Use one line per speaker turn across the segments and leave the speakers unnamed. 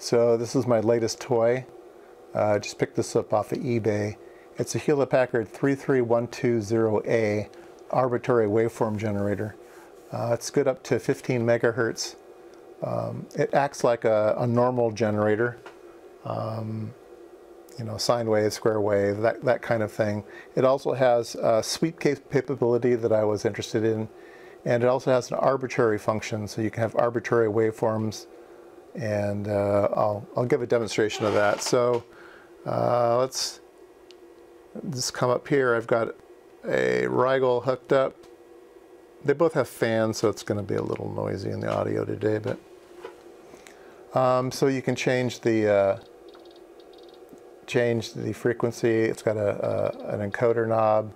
So this is my latest toy. Uh, just picked this up off of eBay. It's a Hewlett Packard 33120A arbitrary waveform generator. Uh, it's good up to 15 megahertz. Um, it acts like a, a normal generator, um, you know, sine wave, square wave, that, that kind of thing. It also has a sweep capability that I was interested in, and it also has an arbitrary function, so you can have arbitrary waveforms, and uh, I'll, I'll give a demonstration of that. So uh, let's just come up here. I've got a Rigol hooked up. They both have fans, so it's going to be a little noisy in the audio today, but um, so you can change the uh, change the frequency. It's got a, a an encoder knob.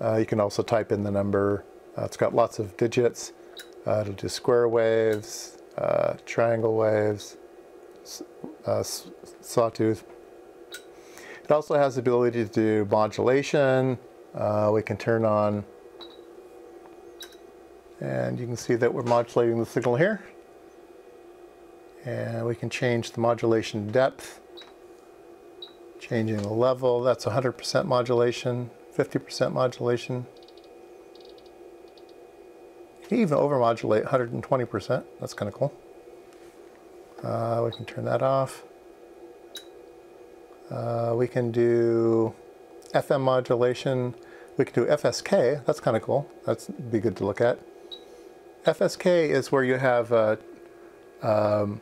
Uh, you can also type in the number. Uh, it's got lots of digits. Uh, it'll do square waves, uh, triangle waves, uh, sawtooth. It also has the ability to do modulation. we can turn on, and you can see that we're modulating the signal here. And we can change the modulation depth, changing the level. That's 100% modulation, 50% modulation. Can even overmodulate 120%. That's kind of cool. Uh, we can turn that off. Uh, we can do FM modulation. We can do FSK. That's kind of cool. That's be good to look at. FSK is where you have uh, um,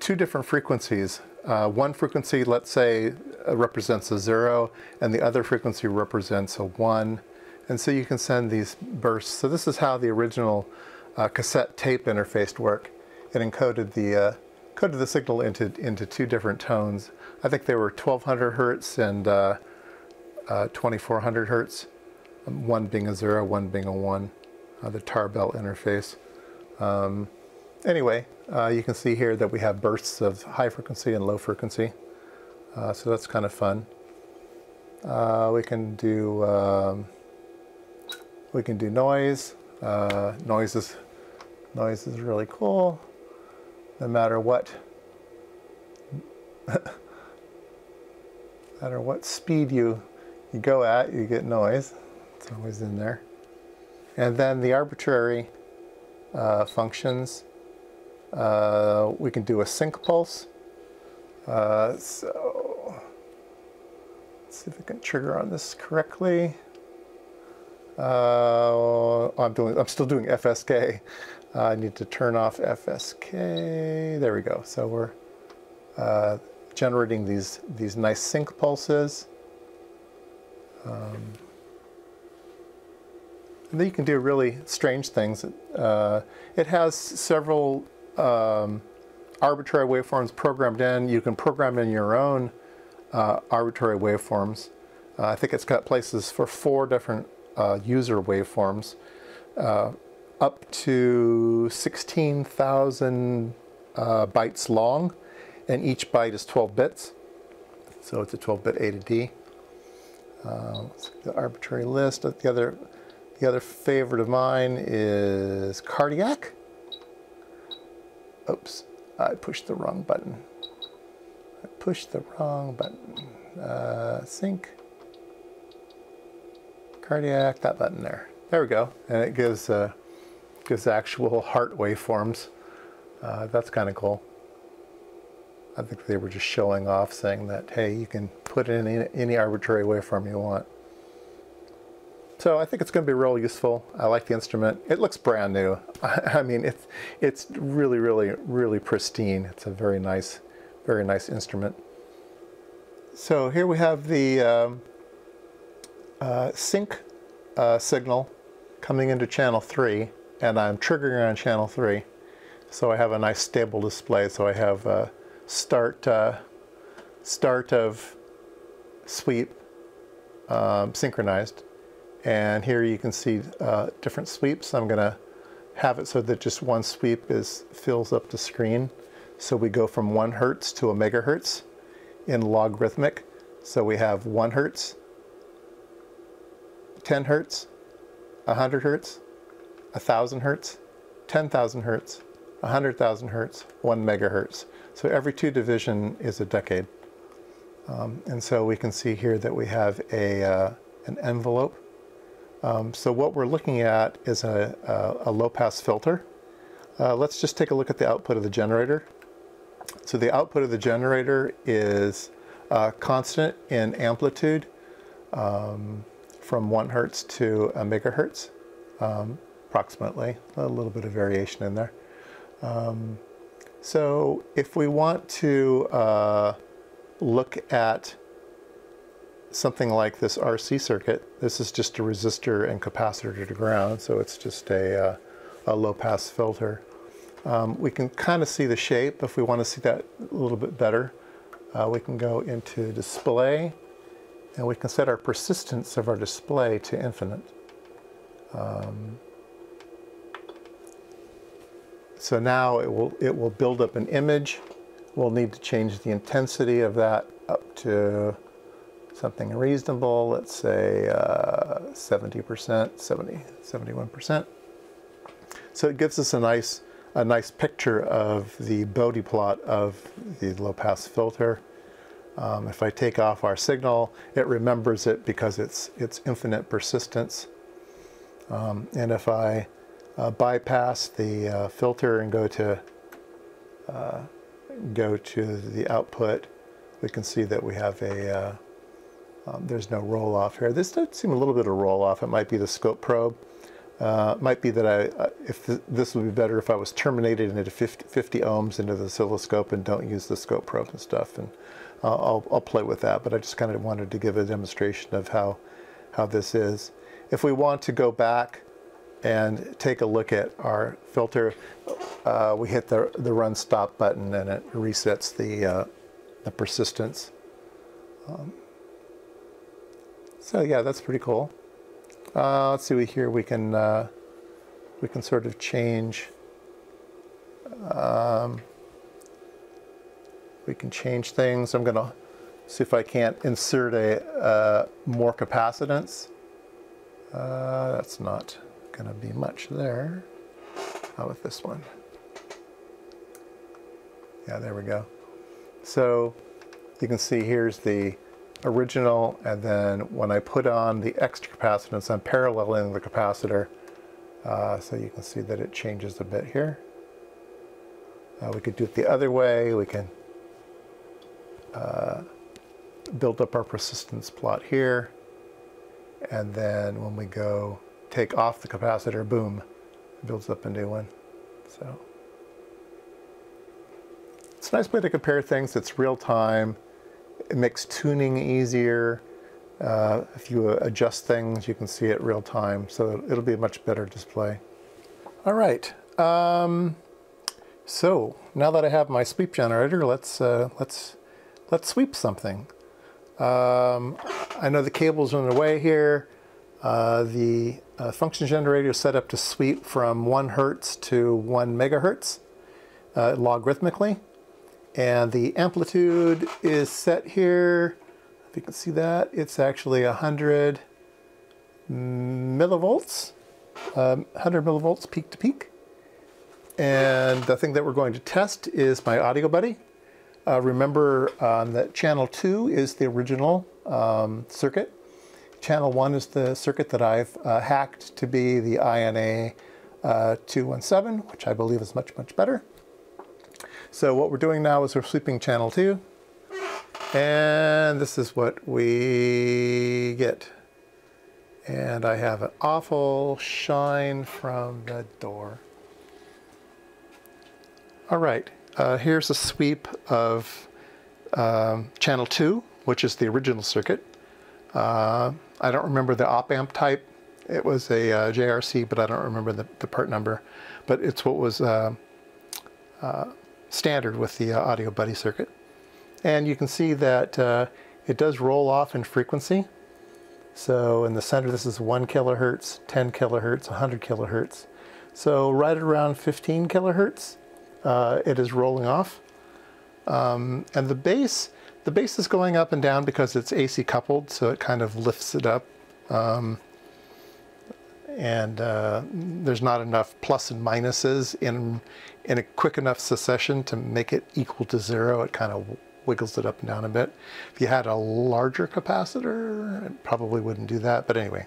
two different frequencies. Uh, one frequency, let's say, uh, represents a zero, and the other frequency represents a one. And so you can send these bursts. So this is how the original uh, cassette tape interface worked. It encoded the uh, coded the signal into into two different tones. I think they were 1200 hertz and uh, uh, 2400 hertz. Um, one being a zero, one being a one. the Tarbell interface. Um, anyway, uh, you can see here that we have bursts of high frequency and low frequency. Uh, so that's kind of fun. Uh, we can do um, we can do noise. Uh, noise is noise is really cool. No matter what no matter what speed you you go at, you get noise. It's always in there. And then the arbitrary uh, functions uh, we can do a sync pulse. Uh, so let's see if I can trigger on this correctly. Uh, I'm doing. I'm still doing FSK. I need to turn off FSK. There we go. So we're uh, generating these these nice sync pulses. Um, and then you can do really strange things. Uh, it has several um, arbitrary waveforms programmed in. You can program in your own uh, arbitrary waveforms. Uh, I think it's got places for four different uh, user waveforms, uh, up to 16,000 uh, bytes long, and each byte is 12 bits. So it's a 12-bit A to D. Uh, the arbitrary list. The other, the other favorite of mine is cardiac. Oops, I pushed the wrong button. I pushed the wrong button. Uh, sync. Cardiac, that button there. There we go. And it gives, uh, gives actual heart waveforms. Uh, that's kind of cool. I think they were just showing off saying that, hey, you can put it in any, any arbitrary waveform you want. So I think it's going to be real useful. I like the instrument. It looks brand new. I mean, it's it's really, really, really pristine. It's a very nice, very nice instrument. So here we have the um, uh, sync uh, signal coming into channel 3, and I'm triggering on channel 3. So I have a nice stable display. So I have a start, uh, start of sweep um, synchronized and here you can see uh, different sweeps. I'm going to have it so that just one sweep is fills up the screen. So we go from one hertz to a megahertz in logarithmic. So we have one hertz, 10 hertz, 100 hertz, 1,000 hertz, 10,000 hertz, 100,000 hertz, 1 megahertz. So every two division is a decade. Um, and so we can see here that we have a, uh, an envelope. Um, so what we're looking at is a, a, a low-pass filter. Uh, let's just take a look at the output of the generator. So the output of the generator is uh, constant in amplitude um, from 1 hertz to a megahertz, um, approximately. A little bit of variation in there. Um, so if we want to uh, look at something like this RC circuit, this is just a resistor and capacitor to ground, so it's just a, uh, a low pass filter. Um, we can kind of see the shape. If we want to see that a little bit better, uh, we can go into display and we can set our persistence of our display to infinite. Um, so now it will, it will build up an image. We'll need to change the intensity of that up to something reasonable, let's say uh, 70%, 70, 71%. So it gives us a nice, a nice picture of the Bode plot of the low pass filter. Um, if I take off our signal, it remembers it because it's, it's infinite persistence. Um, and if I uh, bypass the uh, filter and go to uh, go to the output, we can see that we have a uh, um, there's no roll off here. This does seem a little bit of roll off. It might be the scope probe. Uh, might be that I, uh, if th this would be better if I was terminated into 50, 50, ohms into the oscilloscope and don't use the scope probe and stuff. And I'll, I'll play with that, but I just kind of wanted to give a demonstration of how, how this is. If we want to go back and take a look at our filter. Uh, we hit the, the run stop button and it resets the, uh, the persistence. Um, so yeah, that's pretty cool. Uh, let's see here, we can, uh, we can sort of change, um, we can change things. I'm gonna see if I can't insert a uh, more capacitance. Uh, that's not going to be much there. How with this one? Yeah, there we go. So you can see here's the original, and then when I put on the extra capacitance, I'm paralleling the capacitor, uh, so you can see that it changes a bit here. Uh, we could do it the other way. We can uh, build up our persistence plot here, and then when we go take off the capacitor, boom, builds up a new one. So it's a nice way to compare things. It's real time. It makes tuning easier. Uh, if you adjust things, you can see it real time. So it'll be a much better display. All right. Um, so now that I have my sweep generator, let's uh, let's let's sweep something. Um, I know the cable's in the way here. Uh, the uh, function generator is set up to sweep from 1 hertz to 1 megahertz uh, logarithmically. And the amplitude is set here. If you can see that, it's actually 100 millivolts, um, 100 millivolts peak to peak. And the thing that we're going to test is my audio buddy. Uh, remember um, that channel 2 is the original um, circuit Channel 1 is the circuit that I've uh, hacked to be the INA uh, 217, which I believe is much, much better. So what we're doing now is we're sweeping channel 2. And this is what we get. And I have an awful shine from the door. All right, uh, here's a sweep of um, channel 2, which is the original circuit. Uh, I don't remember the op amp type. It was a uh, JRC, but I don't remember the, the, part number. But it's what was uh, uh standard with the uh, Audio Buddy circuit. And you can see that it does roll off in frequency. So in the center, this is 1 kilohertz, 10 kilohertz, 100 kilohertz. So right around 15 kilohertz, it is rolling off. Um, and the bass the bass is going up and down because it's AC coupled, so it kind of lifts it up. Um, and uh, there's not enough plus and minuses in in a quick enough succession to make it equal to zero. It kind of wiggles it up and down a bit. If you had a larger capacitor, it probably wouldn't do that. But anyway,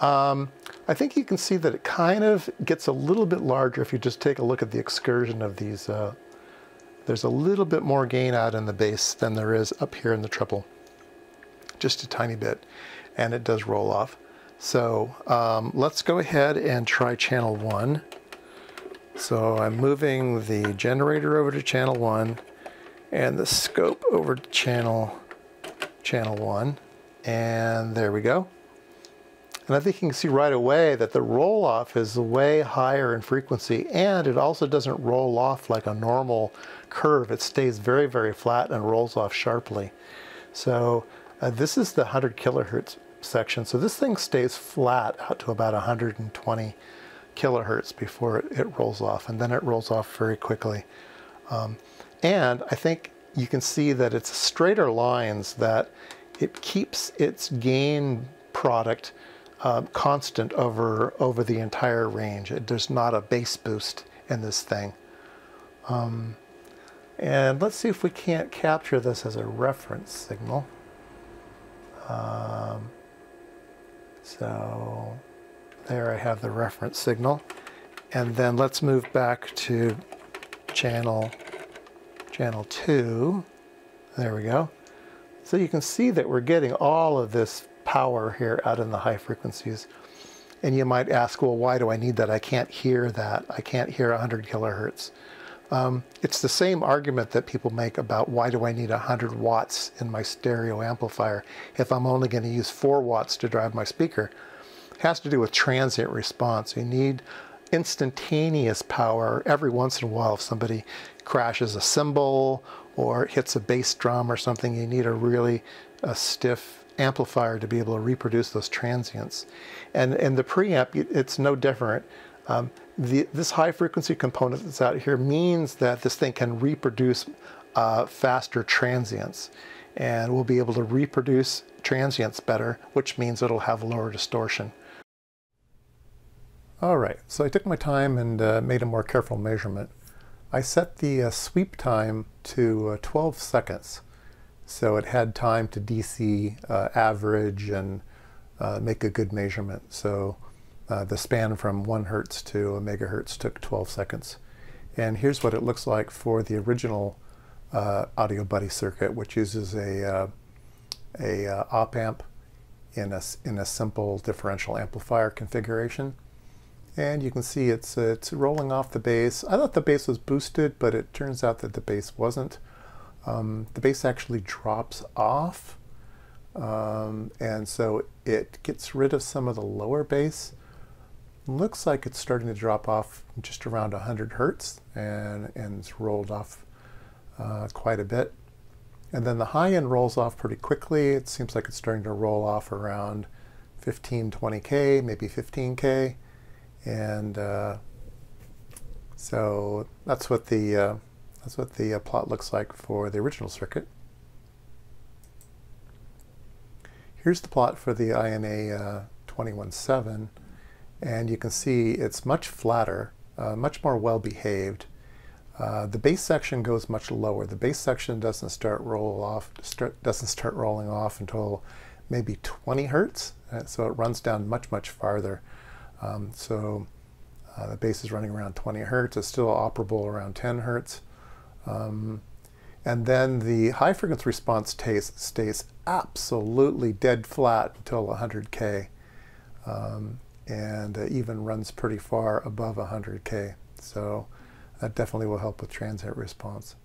um, I think you can see that it kind of gets a little bit larger if you just take a look at the excursion of these. Uh, there's a little bit more gain out in the bass than there is up here in the treble. Just a tiny bit. And it does roll off. So um, let's go ahead and try channel one. So I'm moving the generator over to channel one and the scope over to channel, channel one. And there we go. And I think you can see right away that the roll off is way higher in frequency and it also doesn't roll off like a normal curve. It stays very, very flat and rolls off sharply. So uh, this is the 100 kilohertz section. So this thing stays flat out to about 120 kilohertz before it, rolls off, and then it rolls off very quickly. Um, and I think you can see that it's straighter lines that it keeps its gain product uh, constant over, over the entire range. It, there's not a bass boost in this thing. Um, and let's see if we can't capture this as a reference signal. Um, so there I have the reference signal. And then let's move back to channel, channel 2. There we go. So you can see that we're getting all of this power here out in the high frequencies. And you might ask, well, why do I need that? I can't hear that. I can't hear 100 kilohertz. Um, it's the same argument that people make about why do I need 100 watts in my stereo amplifier if I'm only going to use 4 watts to drive my speaker. It has to do with transient response. You need instantaneous power every once in a while if somebody crashes a cymbal or hits a bass drum or something you need a really a stiff amplifier to be able to reproduce those transients and and the preamp it's no different um, the, this high frequency component that's out here means that this thing can reproduce uh, faster transients and we'll be able to reproduce transients better, which means it'll have lower distortion. All right, so I took my time and uh, made a more careful measurement. I set the uh, sweep time to uh, 12 seconds, so it had time to DC uh, average and uh, make a good measurement. So uh, the span from 1 hertz to a megahertz took 12 seconds. And here's what it looks like for the original uh, Audio Buddy circuit, which uses a, uh, a uh, op amp in a, in a simple differential amplifier configuration. And you can see it's, it's rolling off the bass. I thought the bass was boosted, but it turns out that the bass wasn't. Um, the bass actually drops off, um, and so it gets rid of some of the lower bass looks like it's starting to drop off just around 100 hertz and, and it's rolled off uh, quite a bit. And then the high end rolls off pretty quickly. It seems like it's starting to roll off around 15, 20K, maybe 15K. And uh, so that's what the, uh, that's what the uh, plot looks like for the original circuit. Here's the plot for the INA uh, 217 and you can see it's much flatter, uh, much more well behaved. Uh, the bass section goes much lower. The bass section doesn't start roll off, start, doesn't start rolling off until maybe 20 hertz, so it runs down much much farther. Um, so uh, the bass is running around 20 hertz. It's still operable around 10 hertz. Um, and then the high frequency response stays, stays absolutely dead flat until 100K. Um, and uh, even runs pretty far above 100K. So that definitely will help with transient response.